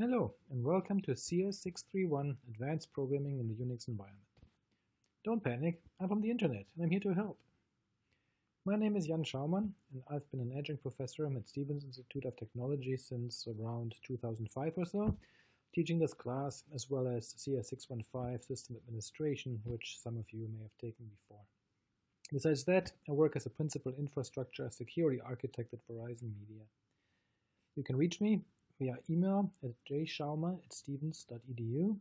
Hello, and welcome to CS631 Advanced Programming in the Unix Environment. Don't panic, I'm from the internet, and I'm here to help. My name is Jan Schaumann, and I've been an adjunct professor at Stevens Institute of Technology since around 2005 or so, teaching this class as well as CS615 System Administration, which some of you may have taken before. Besides that, I work as a principal infrastructure security architect at Verizon Media. You can reach me via email at jschauma at stevens.edu,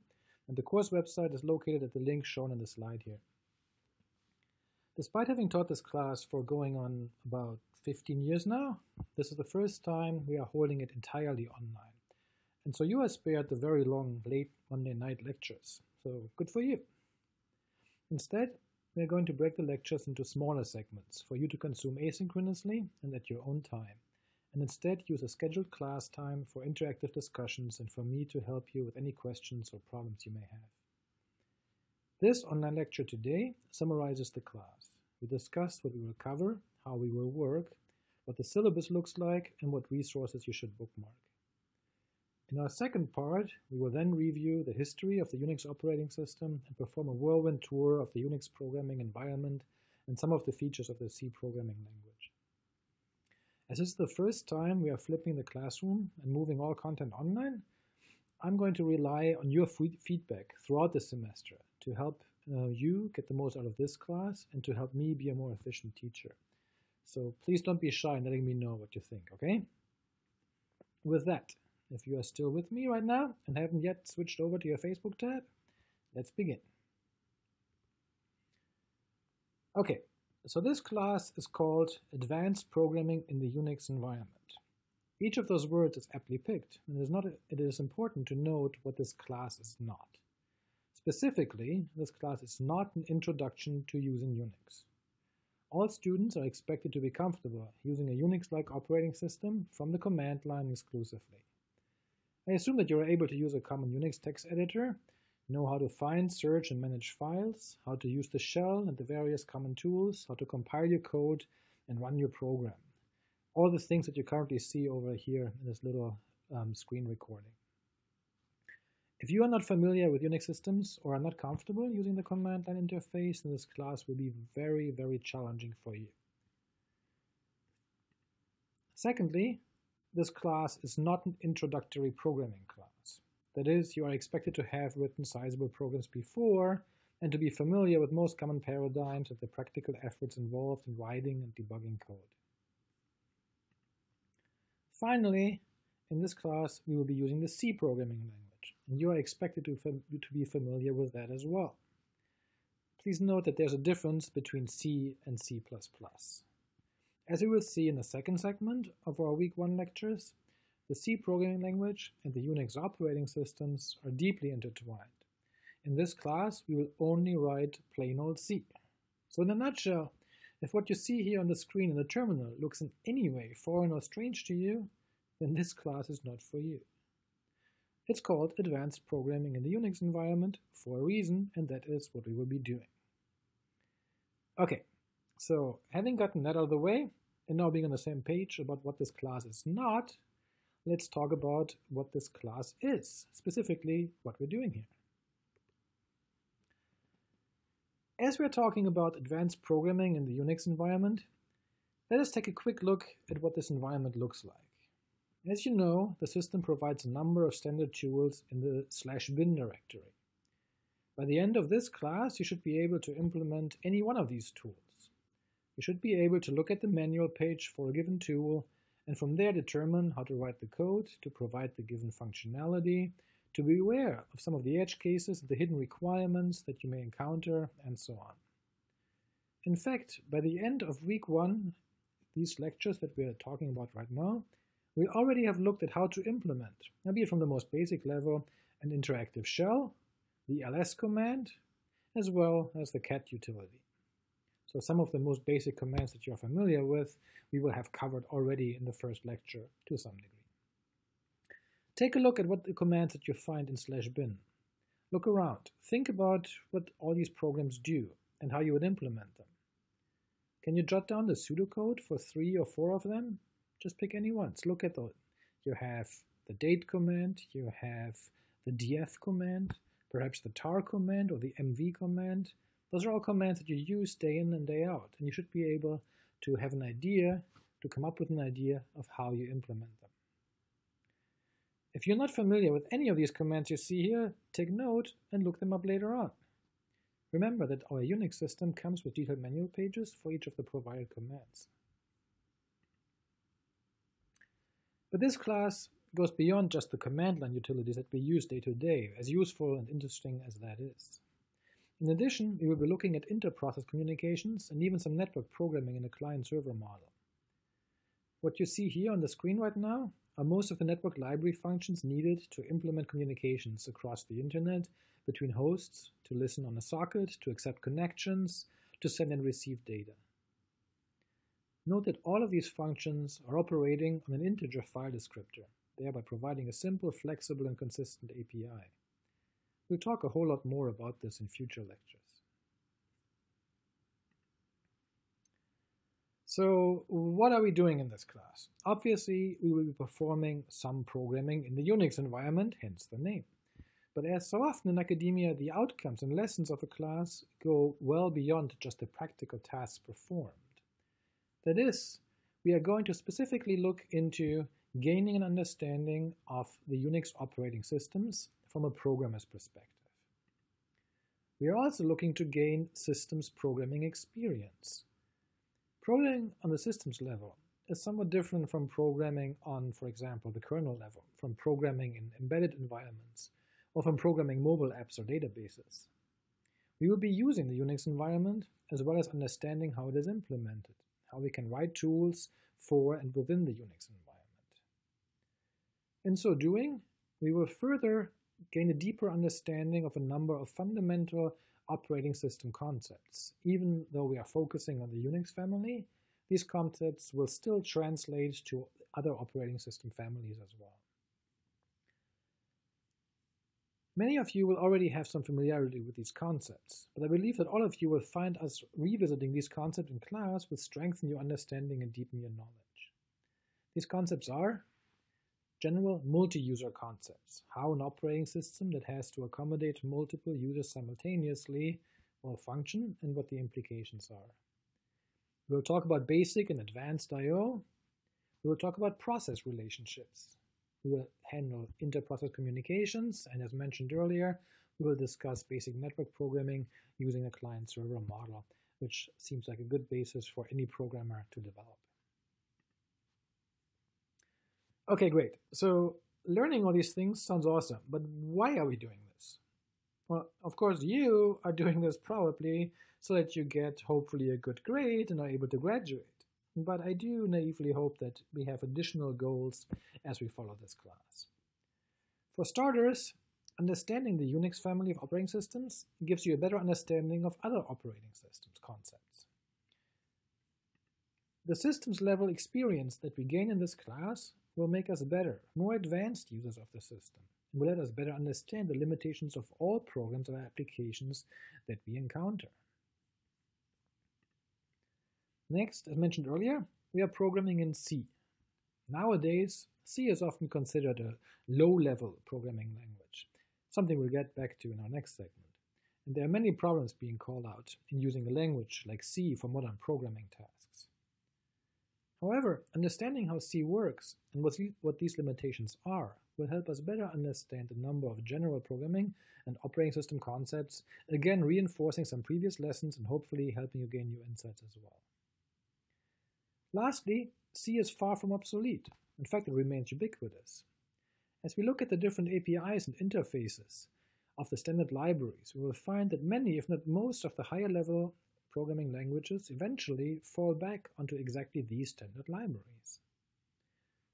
and the course website is located at the link shown in the slide here. Despite having taught this class for going on about 15 years now, this is the first time we are holding it entirely online. And so you are spared the very long late Monday night lectures. So good for you. Instead, we are going to break the lectures into smaller segments for you to consume asynchronously and at your own time and instead use a scheduled class time for interactive discussions and for me to help you with any questions or problems you may have. This online lecture today summarizes the class. We discuss what we will cover, how we will work, what the syllabus looks like, and what resources you should bookmark. In our second part, we will then review the history of the Unix operating system and perform a whirlwind tour of the Unix programming environment and some of the features of the C programming language. As this is the first time we are flipping the classroom and moving all content online, I'm going to rely on your feedback throughout the semester to help uh, you get the most out of this class and to help me be a more efficient teacher. So please don't be shy in letting me know what you think, okay? With that, if you are still with me right now and haven't yet switched over to your Facebook tab, let's begin. Okay, so this class is called Advanced Programming in the Unix Environment. Each of those words is aptly picked, and it is, not, it is important to note what this class is not. Specifically, this class is not an introduction to using Unix. All students are expected to be comfortable using a Unix-like operating system from the command line exclusively. I assume that you are able to use a common Unix text editor know how to find, search, and manage files, how to use the shell and the various common tools, how to compile your code, and run your program. All the things that you currently see over here in this little um, screen recording. If you are not familiar with Unix systems or are not comfortable using the command line interface, then this class will be very, very challenging for you. Secondly, this class is not an introductory programming class. That is, you are expected to have written sizable programs before and to be familiar with most common paradigms and the practical efforts involved in writing and debugging code. Finally, in this class, we will be using the C programming language, and you are expected to, to be familiar with that as well. Please note that there's a difference between C and C++. As we will see in the second segment of our week one lectures, the C programming language and the Unix operating systems are deeply intertwined. In this class, we will only write plain old C. So in a nutshell, if what you see here on the screen in the terminal looks in any way foreign or strange to you, then this class is not for you. It's called Advanced Programming in the Unix environment for a reason, and that is what we will be doing. Okay, so having gotten that out of the way, and now being on the same page about what this class is not, let's talk about what this class is, specifically what we're doing here. As we're talking about advanced programming in the Unix environment, let us take a quick look at what this environment looks like. As you know, the system provides a number of standard tools in the slash bin directory. By the end of this class, you should be able to implement any one of these tools. You should be able to look at the manual page for a given tool and from there determine how to write the code to provide the given functionality, to be aware of some of the edge cases, the hidden requirements that you may encounter, and so on. In fact, by the end of week one, these lectures that we are talking about right now, we already have looked at how to implement, maybe from the most basic level, an interactive shell, the ls command, as well as the cat utility. So some of the most basic commands that you're familiar with, we will have covered already in the first lecture to some degree. Take a look at what the commands that you find in slash bin. Look around. Think about what all these programs do and how you would implement them. Can you jot down the pseudocode for three or four of them? Just pick any ones. Look at those. You have the date command, you have the df command, perhaps the tar command or the mv command. Those are all commands that you use day in and day out, and you should be able to have an idea, to come up with an idea of how you implement them. If you're not familiar with any of these commands you see here, take note and look them up later on. Remember that our Unix system comes with detailed manual pages for each of the provided commands. But this class goes beyond just the command line utilities that we use day to day, as useful and interesting as that is. In addition, we will be looking at inter-process communications and even some network programming in a client-server model. What you see here on the screen right now are most of the network library functions needed to implement communications across the internet between hosts, to listen on a socket, to accept connections, to send and receive data. Note that all of these functions are operating on an integer file descriptor, thereby providing a simple, flexible, and consistent API. We'll talk a whole lot more about this in future lectures. So what are we doing in this class? Obviously, we will be performing some programming in the Unix environment, hence the name. But as so often in academia, the outcomes and lessons of a class go well beyond just the practical tasks performed. That is, we are going to specifically look into gaining an understanding of the Unix operating systems from a programmer's perspective. We are also looking to gain systems programming experience. Programming on the systems level is somewhat different from programming on, for example, the kernel level, from programming in embedded environments, or from programming mobile apps or databases. We will be using the Unix environment as well as understanding how it is implemented, how we can write tools for and within the Unix environment. In so doing, we will further gain a deeper understanding of a number of fundamental operating system concepts. Even though we are focusing on the Unix family, these concepts will still translate to other operating system families as well. Many of you will already have some familiarity with these concepts, but I believe that all of you will find us revisiting these concepts in class will strengthen your understanding and deepen your knowledge. These concepts are General multi-user concepts, how an operating system that has to accommodate multiple users simultaneously will function and what the implications are. We'll talk about basic and advanced I.O. We will talk about process relationships. We will handle inter-process communications, and as mentioned earlier, we will discuss basic network programming using a client-server model, which seems like a good basis for any programmer to develop. Okay, great. So learning all these things sounds awesome, but why are we doing this? Well, of course, you are doing this probably so that you get hopefully a good grade and are able to graduate. But I do naively hope that we have additional goals as we follow this class. For starters, understanding the Unix family of operating systems gives you a better understanding of other operating systems concepts. The systems level experience that we gain in this class will make us better, more advanced users of the system, and will let us better understand the limitations of all programs or applications that we encounter. Next, as mentioned earlier, we are programming in C. Nowadays, C is often considered a low-level programming language, something we'll get back to in our next segment. And there are many problems being called out in using a language like C for modern programming tasks. However, understanding how C works and what these limitations are will help us better understand a number of general programming and operating system concepts, again reinforcing some previous lessons and hopefully helping you gain new insights as well. Lastly, C is far from obsolete. In fact, it remains ubiquitous. As we look at the different APIs and interfaces of the standard libraries, we will find that many, if not most, of the higher level programming languages eventually fall back onto exactly these standard libraries.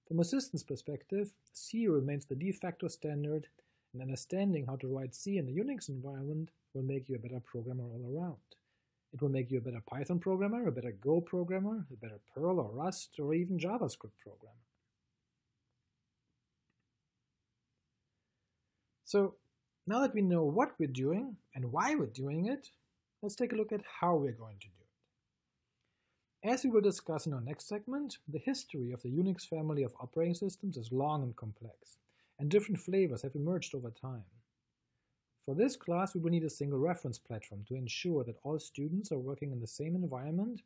From a systems perspective, C remains the de facto standard, and understanding how to write C in a Unix environment will make you a better programmer all around. It will make you a better Python programmer, a better Go programmer, a better Perl or Rust, or even JavaScript programmer. So now that we know what we're doing and why we're doing it, let's take a look at how we're going to do it. As we will discuss in our next segment, the history of the Unix family of operating systems is long and complex, and different flavors have emerged over time. For this class, we will need a single reference platform to ensure that all students are working in the same environment,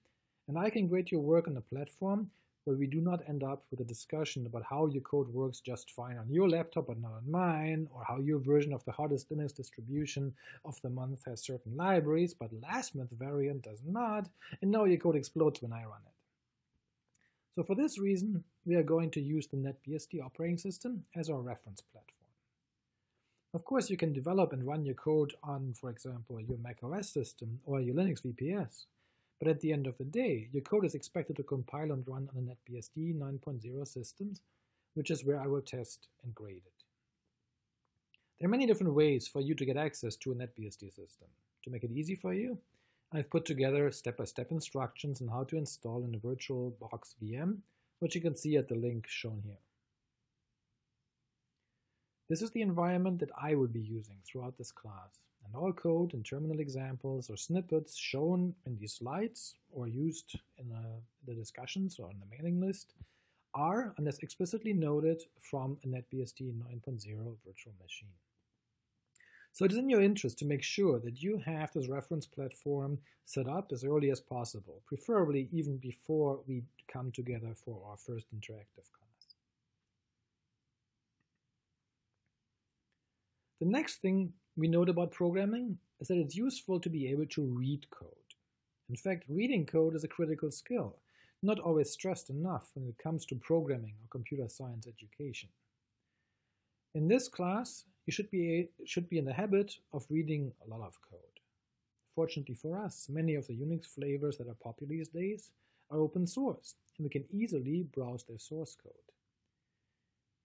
and I can grade your work on a platform where we do not end up with a discussion about how your code works just fine on your laptop but not on mine, or how your version of the hottest Linux distribution of the month has certain libraries, but last month variant does not, and now your code explodes when I run it. So for this reason, we are going to use the NetBSD operating system as our reference platform. Of course, you can develop and run your code on, for example, your macOS system or your Linux VPS. But at the end of the day, your code is expected to compile and run on a NetBSD 9.0 systems, which is where I will test and grade it. There are many different ways for you to get access to a NetBSD system. To make it easy for you, I've put together step-by-step -step instructions on how to install in a VirtualBox VM, which you can see at the link shown here. This is the environment that I will be using throughout this class and all code and terminal examples or snippets shown in these slides or used in uh, the discussions or on the mailing list are, unless explicitly noted, from a NetBSD 9.0 virtual machine. So it is in your interest to make sure that you have this reference platform set up as early as possible, preferably even before we come together for our first interactive class. The next thing we note about programming is that it's useful to be able to read code. In fact, reading code is a critical skill, not always stressed enough when it comes to programming or computer science education. In this class, you should be, should be in the habit of reading a lot of code. Fortunately for us, many of the Unix flavors that are popular these days are open source, and we can easily browse their source code.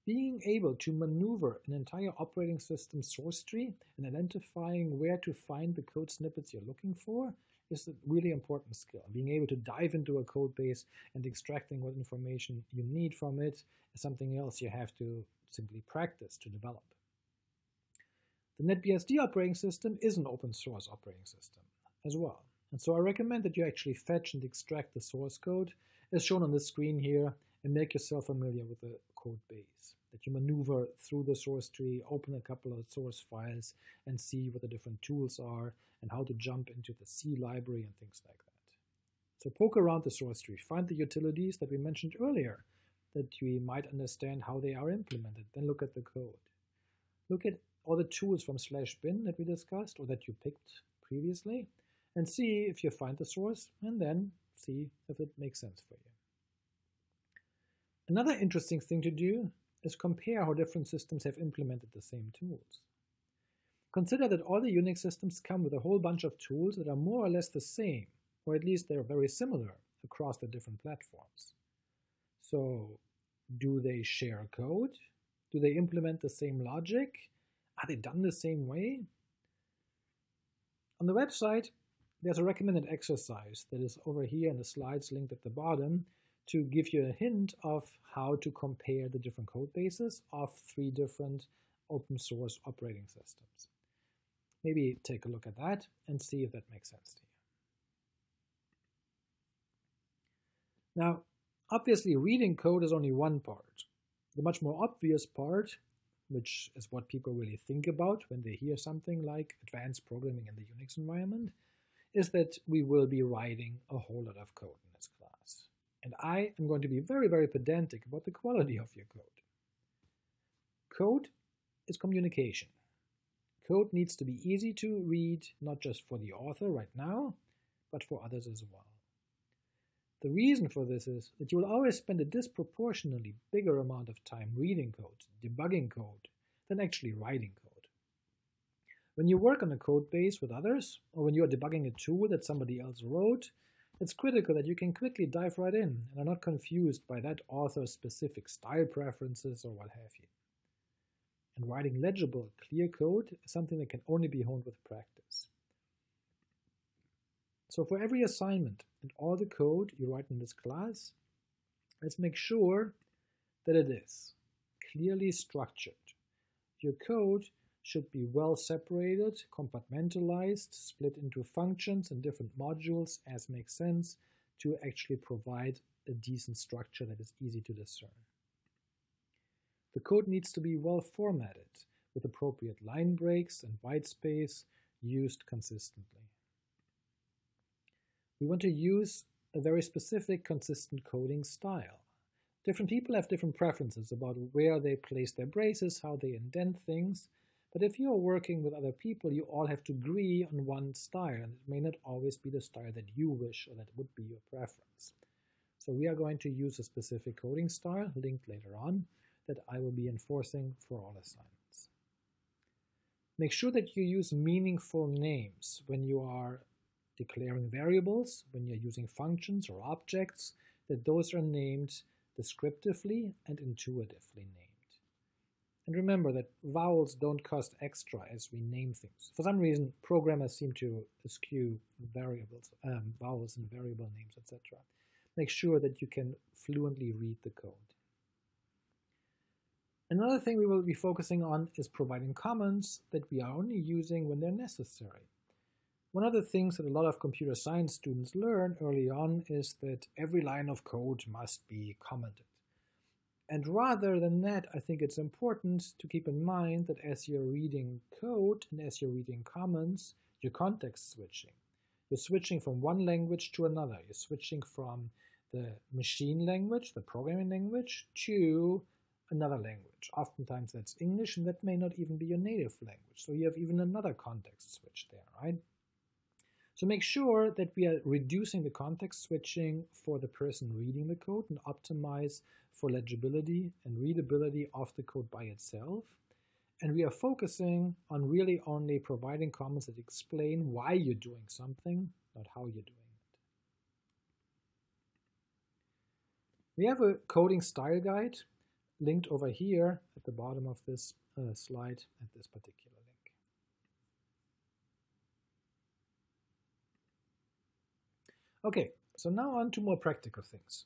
Being able to maneuver an entire operating system source tree and identifying where to find the code snippets you're looking for is a really important skill. Being able to dive into a code base and extracting what information you need from it is something else you have to simply practice to develop. The NetBSD operating system is an open source operating system as well. And so I recommend that you actually fetch and extract the source code as shown on the screen here and make yourself familiar with the code base. That you maneuver through the source tree, open a couple of source files, and see what the different tools are and how to jump into the C library and things like that. So poke around the source tree, find the utilities that we mentioned earlier that we might understand how they are implemented, then look at the code. Look at all the tools from slash bin that we discussed or that you picked previously and see if you find the source and then see if it makes sense for you. Another interesting thing to do is compare how different systems have implemented the same tools. Consider that all the Unix systems come with a whole bunch of tools that are more or less the same, or at least they're very similar across the different platforms. So, do they share code? Do they implement the same logic? Are they done the same way? On the website, there's a recommended exercise that is over here in the slides linked at the bottom to give you a hint of how to compare the different code bases of three different open source operating systems. Maybe take a look at that and see if that makes sense to you. Now, obviously reading code is only one part. The much more obvious part, which is what people really think about when they hear something like advanced programming in the Unix environment, is that we will be writing a whole lot of code and I am going to be very, very pedantic about the quality of your code. Code is communication. Code needs to be easy to read, not just for the author right now, but for others as well. The reason for this is that you will always spend a disproportionately bigger amount of time reading code, debugging code, than actually writing code. When you work on a code base with others, or when you are debugging a tool that somebody else wrote, it's critical that you can quickly dive right in and are not confused by that author's specific style preferences or what have you. And writing legible, clear code is something that can only be honed with practice. So for every assignment and all the code you write in this class, let's make sure that it is clearly structured. Your code should be well separated, compartmentalized, split into functions and different modules as makes sense to actually provide a decent structure that is easy to discern. The code needs to be well formatted with appropriate line breaks and white space used consistently. We want to use a very specific consistent coding style. Different people have different preferences about where they place their braces, how they indent things, but if you are working with other people, you all have to agree on one style, and it may not always be the style that you wish or that would be your preference. So we are going to use a specific coding style, linked later on, that I will be enforcing for all assignments. Make sure that you use meaningful names when you are declaring variables, when you're using functions or objects, that those are named descriptively and intuitively named. And remember that vowels don't cost extra as we name things. For some reason, programmers seem to eschew variables, um, vowels and variable names, etc. Make sure that you can fluently read the code. Another thing we will be focusing on is providing comments that we are only using when they're necessary. One of the things that a lot of computer science students learn early on is that every line of code must be commented. And rather than that, I think it's important to keep in mind that as you're reading code and as you're reading comments, you're context switching. You're switching from one language to another. You're switching from the machine language, the programming language, to another language. Oftentimes that's English, and that may not even be your native language. So you have even another context switch there, right? So make sure that we are reducing the context switching for the person reading the code and optimize for legibility and readability of the code by itself. And we are focusing on really only providing comments that explain why you're doing something, not how you're doing it. We have a coding style guide linked over here at the bottom of this uh, slide at this particular link. Okay, so now on to more practical things.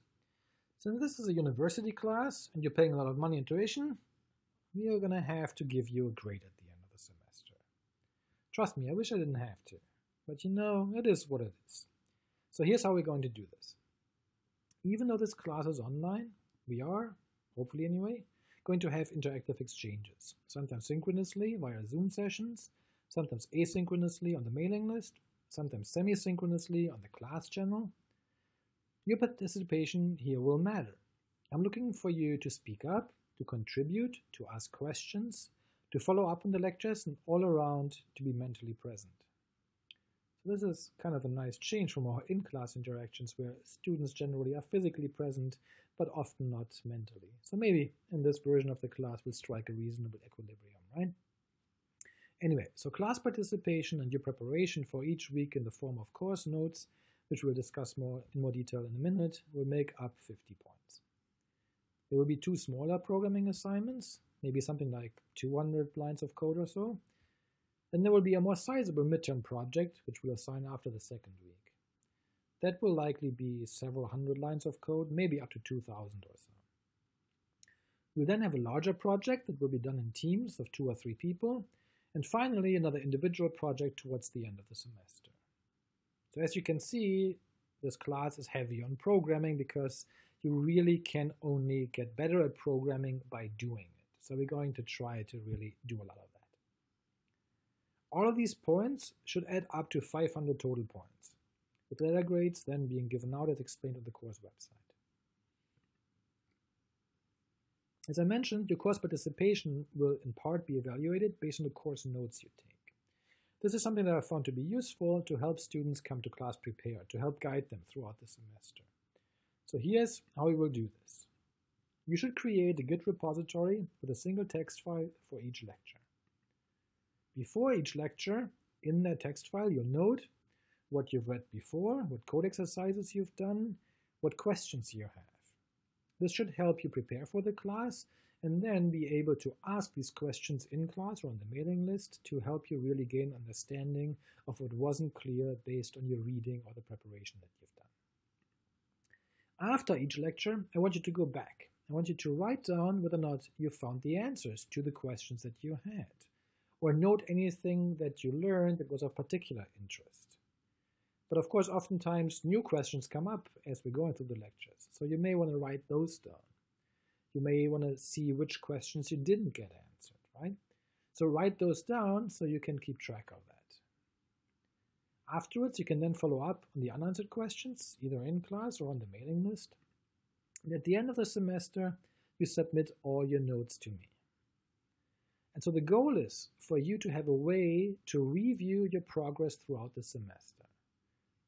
Since this is a university class and you're paying a lot of money in tuition, we are going to have to give you a grade at the end of the semester. Trust me, I wish I didn't have to, but you know, it is what it is. So here's how we're going to do this. Even though this class is online, we are, hopefully anyway, going to have interactive exchanges, sometimes synchronously via Zoom sessions, sometimes asynchronously on the mailing list, sometimes semi-synchronously on the class channel, your participation here will matter. I'm looking for you to speak up, to contribute, to ask questions, to follow up on the lectures, and all around to be mentally present. So this is kind of a nice change from our in-class interactions where students generally are physically present, but often not mentally. So maybe in this version of the class we'll strike a reasonable equilibrium, right? Anyway, so class participation and your preparation for each week in the form of course notes which we'll discuss more in more detail in a minute, will make up 50 points. There will be two smaller programming assignments, maybe something like 200 lines of code or so. Then there will be a more sizable midterm project, which we'll assign after the second week. That will likely be several hundred lines of code, maybe up to 2,000 or so. We'll then have a larger project that will be done in teams of two or three people, and finally another individual project towards the end of the semester. So as you can see, this class is heavy on programming because you really can only get better at programming by doing it. So we're going to try to really do a lot of that. All of these points should add up to 500 total points, with letter grades then being given out as explained on the course website. As I mentioned, your course participation will in part be evaluated based on the course notes you take. This is something that I found to be useful to help students come to class prepared, to help guide them throughout the semester. So here's how we will do this. You should create a Git repository with a single text file for each lecture. Before each lecture, in that text file, you'll note what you've read before, what code exercises you've done, what questions you have. This should help you prepare for the class and then be able to ask these questions in class or on the mailing list to help you really gain understanding of what wasn't clear based on your reading or the preparation that you've done. After each lecture, I want you to go back. I want you to write down whether or not you found the answers to the questions that you had, or note anything that you learned that was of particular interest. But of course, oftentimes new questions come up as we go into the lectures. So you may want to write those down. You may want to see which questions you didn't get answered, right? So write those down so you can keep track of that. Afterwards, you can then follow up on the unanswered questions, either in class or on the mailing list. And at the end of the semester, you submit all your notes to me. And so the goal is for you to have a way to review your progress throughout the semester.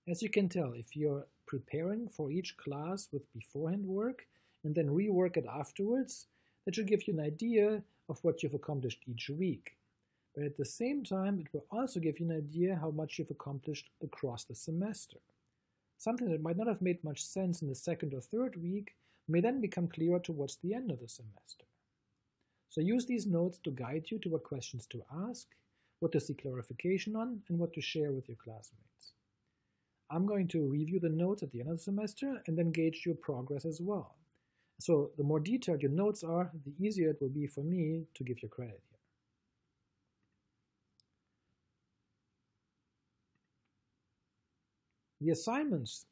As you can tell, if you're preparing for each class with beforehand work and then rework it afterwards, that should give you an idea of what you've accomplished each week. But at the same time, it will also give you an idea how much you've accomplished across the semester. Something that might not have made much sense in the second or third week may then become clearer towards the end of the semester. So use these notes to guide you to what questions to ask, what to seek clarification on, and what to share with your classmates. I'm going to review the notes at the end of the semester and then gauge your progress as well. So the more detailed your notes are, the easier it will be for me to give you credit here. The assignments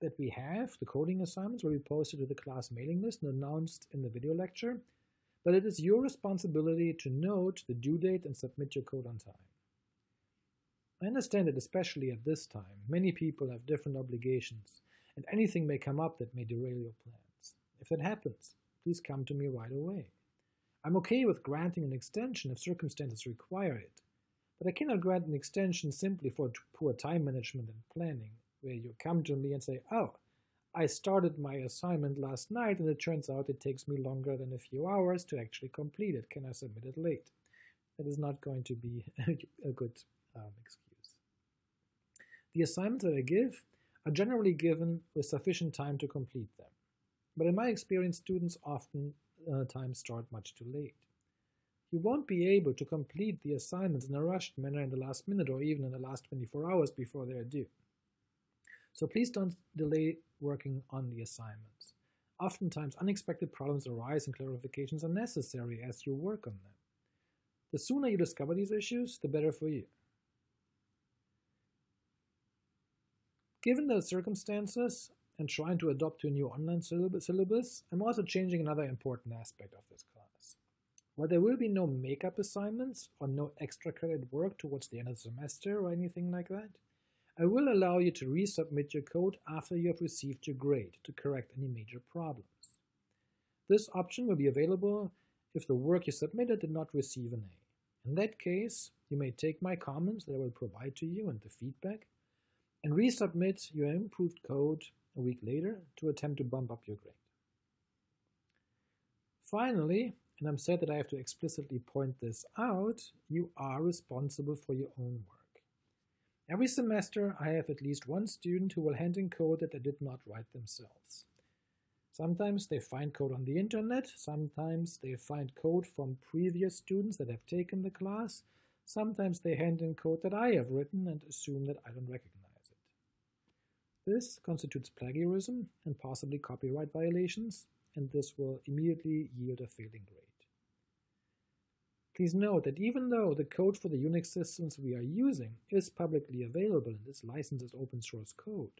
that we have, the coding assignments, will be posted to the class mailing list and announced in the video lecture, but it is your responsibility to note the due date and submit your code on time. I understand that especially at this time, many people have different obligations, and anything may come up that may derail your plans. If that happens, please come to me right away. I'm okay with granting an extension if circumstances require it, but I cannot grant an extension simply for poor time management and planning, where you come to me and say, oh, I started my assignment last night and it turns out it takes me longer than a few hours to actually complete it. Can I submit it late? That is not going to be a good um, excuse. The assignments that I give are generally given with sufficient time to complete them. But in my experience, students often uh, times start much too late. You won't be able to complete the assignments in a rushed manner in the last minute or even in the last 24 hours before they are due. So please don't delay working on the assignments. Oftentimes, unexpected problems arise and clarifications are necessary as you work on them. The sooner you discover these issues, the better for you. Given the circumstances and trying to adopt to a new online syllabus, I'm also changing another important aspect of this class. While there will be no makeup assignments or no extra credit work towards the end of the semester or anything like that, I will allow you to resubmit your code after you have received your grade to correct any major problems. This option will be available if the work you submitted did not receive an A. In that case, you may take my comments that I will provide to you and the feedback and resubmit your improved code a week later to attempt to bump up your grade. Finally, and I'm sad that I have to explicitly point this out, you are responsible for your own work. Every semester, I have at least one student who will hand in code that they did not write themselves. Sometimes they find code on the internet, sometimes they find code from previous students that have taken the class, sometimes they hand in code that I have written and assume that I don't recognize. This constitutes plagiarism and possibly copyright violations, and this will immediately yield a failing grade. Please note that even though the code for the Unix systems we are using is publicly available and is licensed as open source code,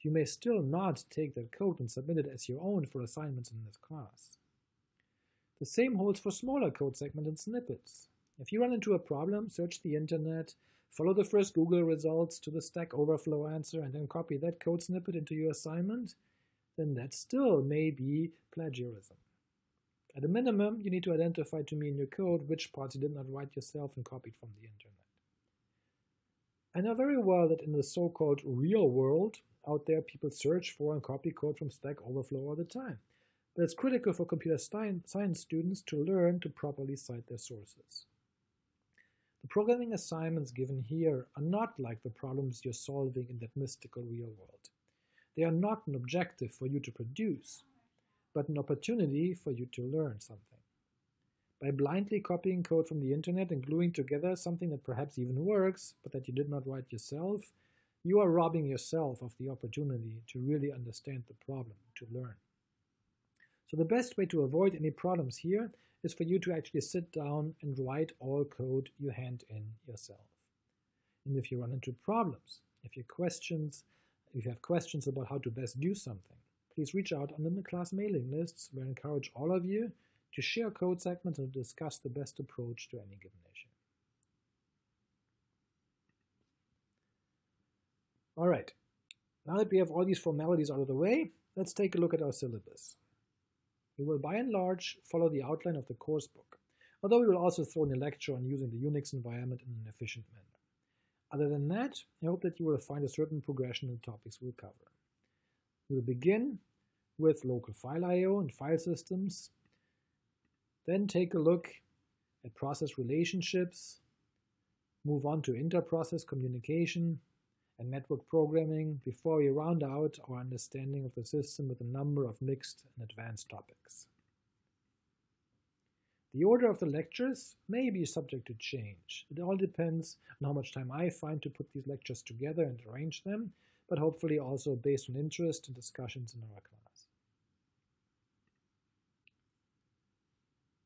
you may still not take that code and submit it as your own for assignments in this class. The same holds for smaller code segments and snippets. If you run into a problem, search the internet, Follow the first Google results to the Stack Overflow answer and then copy that code snippet into your assignment, then that still may be plagiarism. At a minimum, you need to identify to me in your code which parts you did not write yourself and copied from the internet. I know very well that in the so-called real world, out there people search for and copy code from Stack Overflow all the time. But it's critical for computer science students to learn to properly cite their sources. The programming assignments given here are not like the problems you're solving in that mystical real world. They are not an objective for you to produce, but an opportunity for you to learn something. By blindly copying code from the internet and gluing together something that perhaps even works, but that you did not write yourself, you are robbing yourself of the opportunity to really understand the problem, to learn. So the best way to avoid any problems here is for you to actually sit down and write all code you hand in yourself. And if you run into problems, If you questions, if you have questions about how to best do something, please reach out on the class mailing lists where I encourage all of you to share code segments and discuss the best approach to any given issue. All right, now that we have all these formalities out of the way, let's take a look at our syllabus. We will by and large follow the outline of the course book, although we will also throw in a lecture on using the Unix environment in an efficient manner. Other than that, I hope that you will find a certain progression in the topics we'll cover. We'll begin with local file I.O. and file systems, then take a look at process relationships, move on to inter-process communication, and network programming before we round out our understanding of the system with a number of mixed and advanced topics. The order of the lectures may be subject to change. It all depends on how much time I find to put these lectures together and arrange them, but hopefully also based on interest and discussions in our class.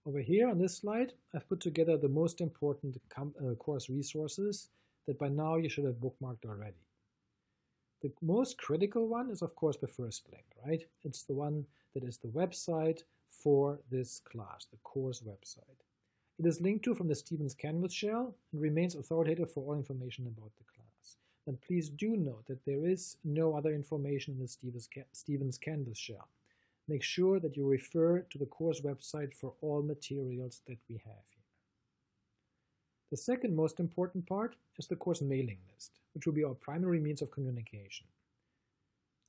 Over here on this slide, I've put together the most important uh, course resources that by now you should have bookmarked already. The most critical one is, of course, the first link, right? It's the one that is the website for this class, the course website. It is linked to from the Stevens Canvas shell and remains authoritative for all information about the class. And please do note that there is no other information in the Stevens Canvas shell. Make sure that you refer to the course website for all materials that we have. The second most important part is the course mailing list, which will be our primary means of communication.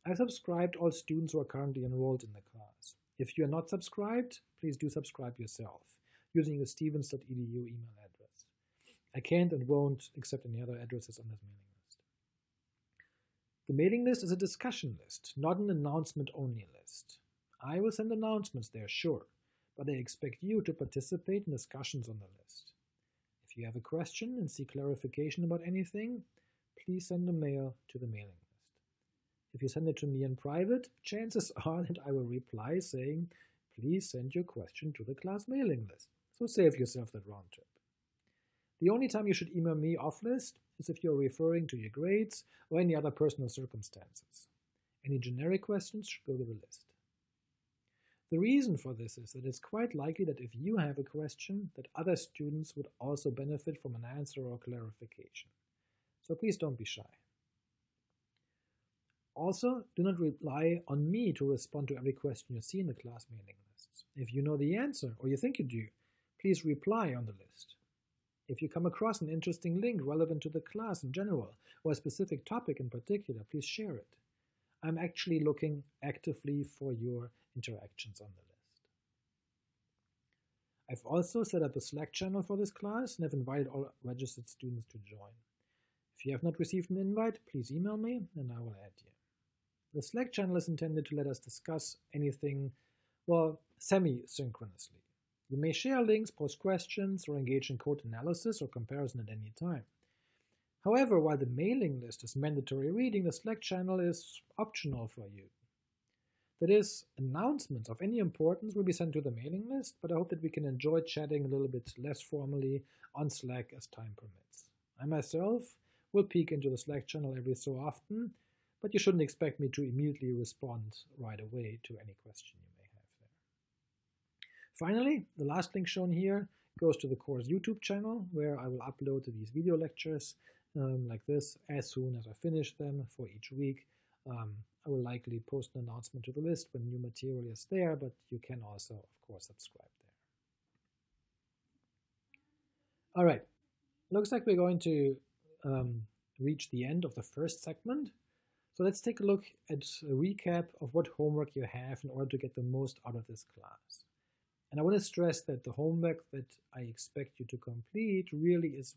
I've subscribed all students who are currently enrolled in the class. If you are not subscribed, please do subscribe yourself using the stevens.edu email address. I can't and won't accept any other addresses on this mailing list. The mailing list is a discussion list, not an announcement-only list. I will send announcements there, sure, but I expect you to participate in discussions on the list. If you have a question and seek clarification about anything, please send a mail to the mailing list. If you send it to me in private, chances are that I will reply saying, please send your question to the class mailing list. So save yourself that round trip. The only time you should email me off list is if you're referring to your grades or any other personal circumstances. Any generic questions should go to the list. The reason for this is that it's quite likely that if you have a question, that other students would also benefit from an answer or clarification. So please don't be shy. Also, do not rely on me to respond to every question you see in the class mailing lists. If you know the answer, or you think you do, please reply on the list. If you come across an interesting link relevant to the class in general, or a specific topic in particular, please share it. I'm actually looking actively for your interactions on the list. I've also set up a Slack channel for this class and have invited all registered students to join. If you have not received an invite, please email me and I will add you. The Slack channel is intended to let us discuss anything, well, semi-synchronously. You may share links, post questions, or engage in code analysis or comparison at any time. However, while the mailing list is mandatory reading, the Slack channel is optional for you. That is, announcements of any importance will be sent to the mailing list, but I hope that we can enjoy chatting a little bit less formally on Slack as time permits. I myself will peek into the Slack channel every so often, but you shouldn't expect me to immediately respond right away to any question you may have there. Finally, the last link shown here goes to the course YouTube channel, where I will upload these video lectures um, like this as soon as I finish them for each week. Um, I will likely post an announcement to the list when new material is there, but you can also, of course, subscribe there. All right, looks like we're going to um, reach the end of the first segment. So let's take a look at a recap of what homework you have in order to get the most out of this class. And I want to stress that the homework that I expect you to complete really is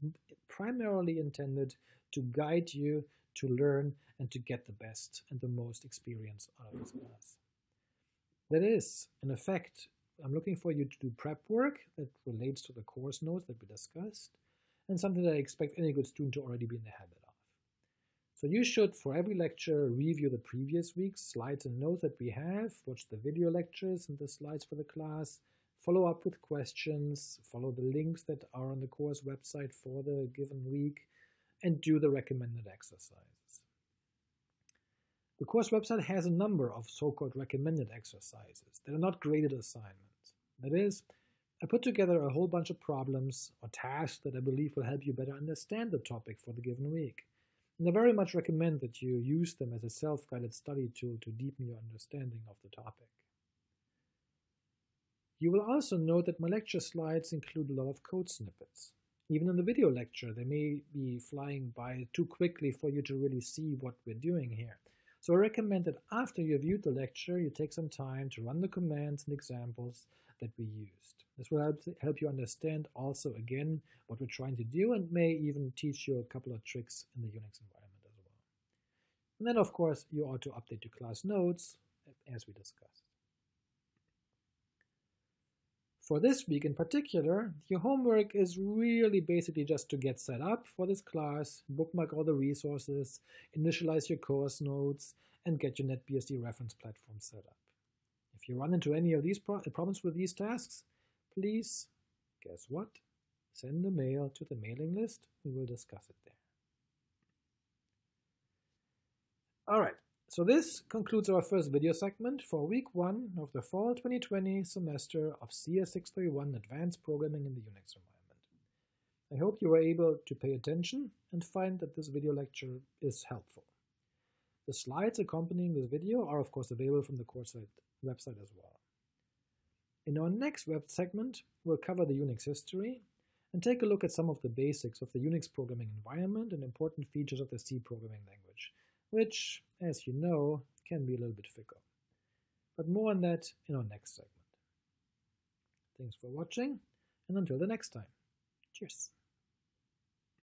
primarily intended to guide you to learn and to get the best and the most experience out of this class. That is, in effect, I'm looking for you to do prep work that relates to the course notes that we discussed, and something that I expect any good student to already be in the habit of. So you should, for every lecture, review the previous week's slides and notes that we have, watch the video lectures and the slides for the class, follow up with questions, follow the links that are on the course website for the given week, and do the recommended exercises. The course website has a number of so-called recommended exercises that are not graded assignments. That is, I put together a whole bunch of problems or tasks that I believe will help you better understand the topic for the given week. And I very much recommend that you use them as a self-guided study tool to deepen your understanding of the topic. You will also note that my lecture slides include a lot of code snippets. Even in the video lecture, they may be flying by too quickly for you to really see what we're doing here. So I recommend that after you have viewed the lecture, you take some time to run the commands and examples that we used. This will help, help you understand also, again, what we're trying to do and may even teach you a couple of tricks in the Unix environment as well. And then, of course, you ought to update your class notes, as we discussed. For this week in particular, your homework is really basically just to get set up for this class, bookmark all the resources, initialize your course notes, and get your NetBSD reference platform set up. If you run into any of these pro problems with these tasks, please, guess what? Send a mail to the mailing list. We will discuss it there. All right, so this concludes our first video segment for week one of the fall 2020 semester of CS631 Advanced Programming in the Unix Environment. I hope you were able to pay attention and find that this video lecture is helpful. The slides accompanying this video are of course available from the course website as well. In our next web segment, we'll cover the Unix history and take a look at some of the basics of the Unix programming environment and important features of the C programming language, which, as you know, can be a little bit fickle. But more on that in our next segment. Thanks for watching, and until the next time. Cheers.